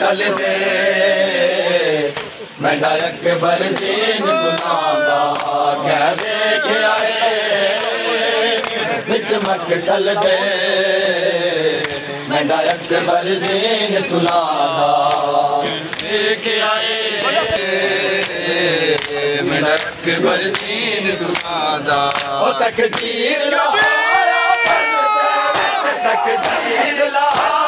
तल दे मैं नायक बरजीन गुनादा कहवे के आए बिच मक्के तल दे मैं नायक बरजीन तुलादा। देख आए मड़क बरसीन दुकादा ओ तकदीर लहाया तकदीर लहाया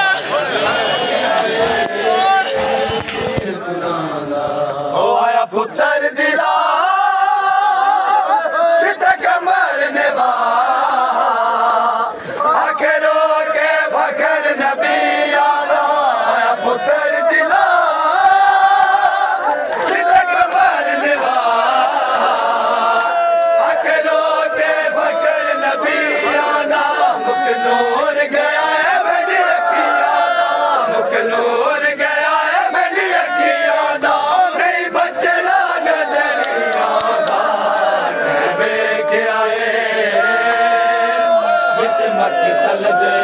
तल दे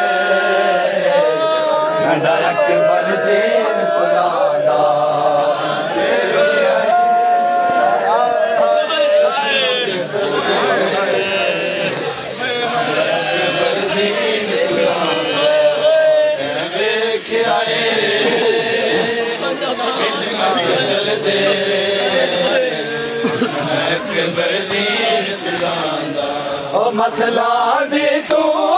पुरादा ओ मसला दी तू